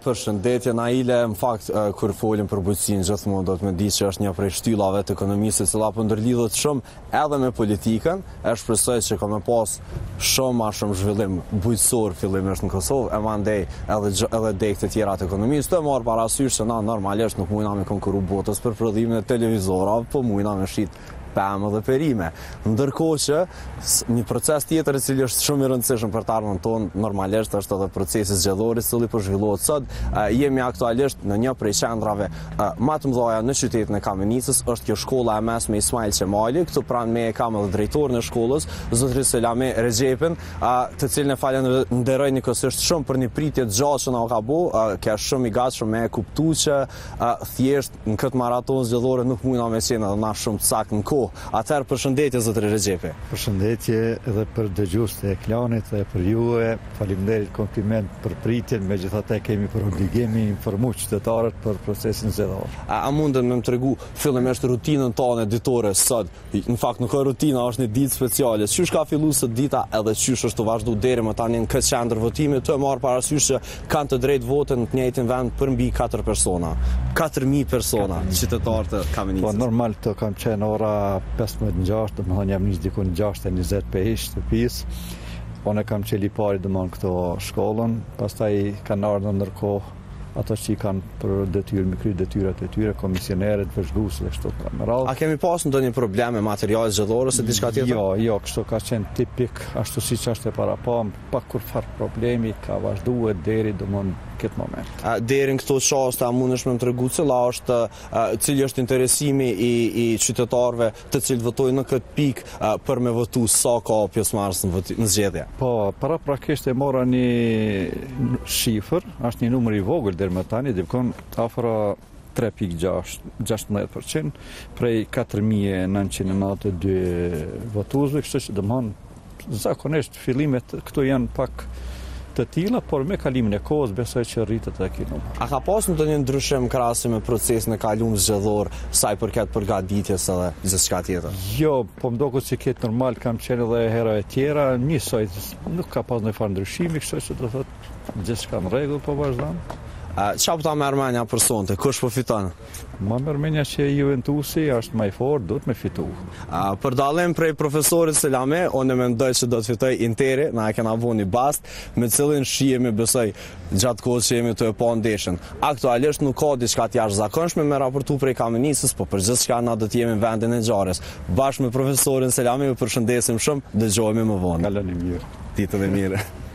Përshëndetje Naile, në fakt kur folim për bujqësinë gjithmonë duhet me ditë që është një prej shtyllave të ekonomisë e cila po ndërlidhet shumë edhe me politikën, e shpresoj që ka me pas shumë ma shumë zhvillim bujqësor fillimisht në Kosovë, e mandej edhe edhe degë të tjera të ekonomisë, tu e marrë parasysh se na normalisht nuk mujna me konkurru botës për prodhimin e televizorave, po mujna me shit pemë dhe perime. Ndërkohë që një proces tjetër i cili është shumë i rëndësishëm për të ardhmen tonë, normalisht është edhe procesi zgjedhor i cili po zhvillohet sot. Jemi aktualisht në një prej qendrave ma të mëdha në qytetin e Kamenicës, është kjo shkolla e mesme Ismail Qemali, këtu pranë meje e kam edhe drejtorin e shkollës, zotëri Selami Rexhepin, të cilin e falenderoj njëkohësisht shumë për një pritje të gjatë që na ka bo, ka shumë i gatshëm me kuptu që thjesht Në këtë maratonë zgjedhore nuk mujna me qenë edhe ma shumë të saktë në kohë. Atëherë përshëndetje zotëri Rexhepi. Përshëndetje edhe për dëgjuesit e Klanit dhe për juve faleminderit kompliment për pritjen, megjithatë kemi për obligim me informu qytetarët për procesin zgjedhor. A mundeni me më tregu fillimisht rutinën tane ditore sot? Në fakt nuk është rutinë, është një ditë speciale. Qysh ka fillu sot dita edhe qysh është tu vazhdu deri më tani në këtë qendër votimi, tu e marrë parasysh që kanë të drejtë voten në të njëjtin vend për mbi 4 persona. 4000 persona qytetarë të Kamenicës. Po normal unë kam qenë ora 15:06, domethënë jam nis diku në 6:20 prej shtëpisë. Unë kam çel i pari domethënë këtu shkollën, pastaj kanë ardhur ndërkohë ata që i kanë për detyrë me kry detyrat e tyre, komisionerët, vëzhguesit e kështu me radhë. A kemi pas ndonjë problem me materialet zgjedhore ose diçka tjetër? Jo, jo, kështu ka qenë në pikë, ashtu siç është e paraparë, pa kurfar problemi ka vazhdu deri domethënë në këtë moment. A deri në këto çaste a mundesh me më tregu cila është cili është interesimi i i qytetarëve të cilët votojnë në këtë pikë për me votu sa ka pjesëmarrje në, në zgjedhje. Po, paraprakisht e mora një shifër, është një numër i vogël deri më tani, dikun afro 3.16% prej 4.992 votuesve, kështu që domethënë Zakonisht fillimet këtu janë pak të tilla, por me kalimin e kohës besoj që rritet edhe ky numër. A ka pasur ndonjë ndryshim në krahasim me procesin e kaluar zgjedhor, sa i përket përgatitjes edhe gjithçka tjetër? Jo, po më duket se këtë normal kam qenë edhe herave tjera, njësoj nuk ka pasur ndonjë farë ndryshimi, kështu që do thotë gjithçka në rregull po vazhdon. Ça po ta merr menja për sonte? Kush po fiton? Ma merr menja që Juventusi është ma i fortë, duhet me fitu. Për dalim prej profesorit Selami, unë mendoj që do të fitojë Interi, na e kena vu një bast, me cilin shihemi besoj gjatë kohës që jemi tu e pa ndeshen. Aktualisht nuk ka diçka të jashtëzakonshme me raportu prej Kamenicës, po për gjithçka na do të jemi në vendin e ngjarjes. Bashkë me profesorin Selami, ju përshëndesim shumë, dëgjohemi më vonë. Kaloni mirë. Ditën e mirë.